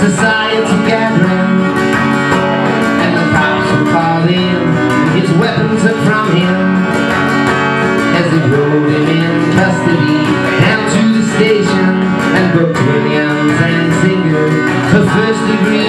society gathering, and the cops in his weapons are from him as they rode him in custody down to the station and booked Williams and Singer for first degree.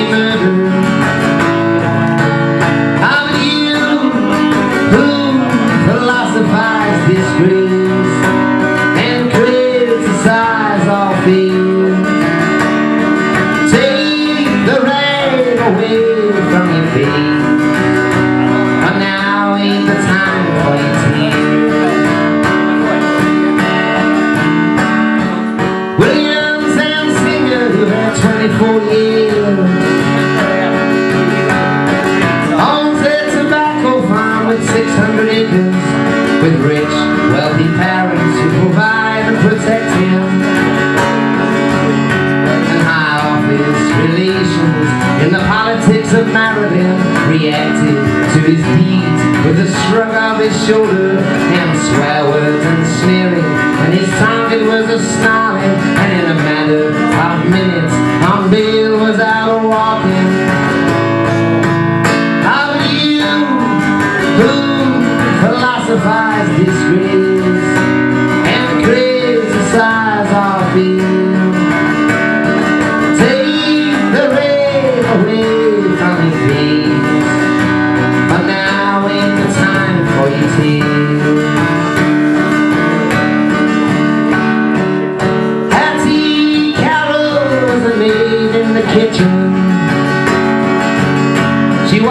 Of Maryland reacted to his deeds with a shrug of his shoulder and swear words and sneering. And his target was a snarling,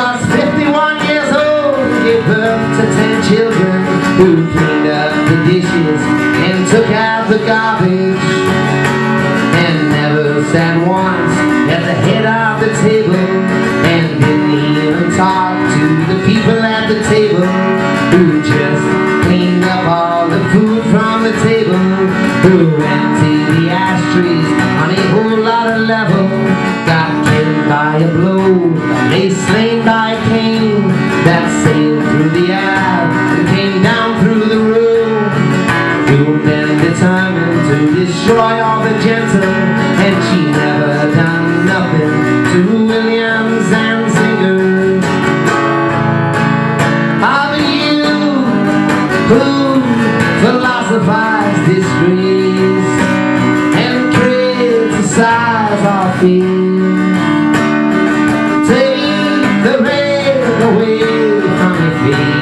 was 51 years old gave birth to 10 children Who cleaned up the dishes and took out the garbage. And never sat once at the head of the table and didn't even talk to the people at the table who just cleaned up all the food from the table who emptied the ashtrays on a whole lot of level got killed by a blow slain by cane that sailed through the air and came down through the room doomed and determined to destroy all the gentle and she never done nothing to William Zanzinger. You who philosophize disgrace and criticize our field from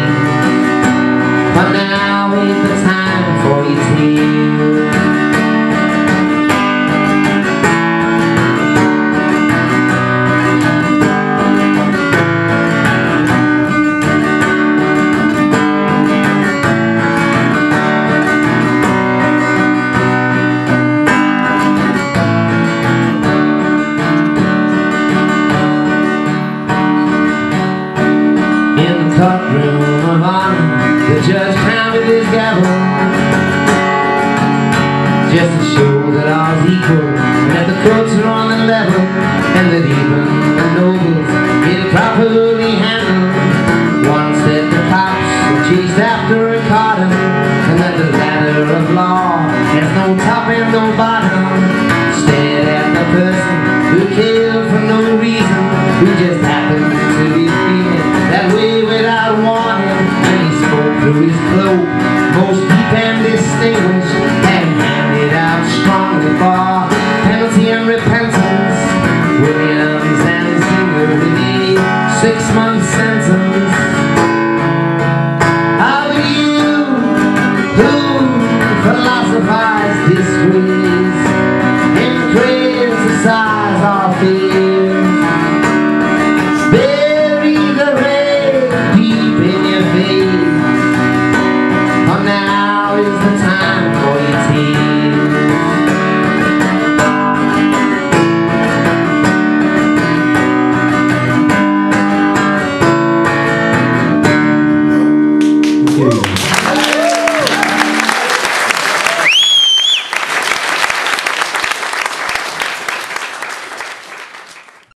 judge pounded his gavel. Just to show that all's equal And that the courts are on the level And that even the nobles get properly handled One said the cops were chased after caught him And that the ladder of law has no top and no bottom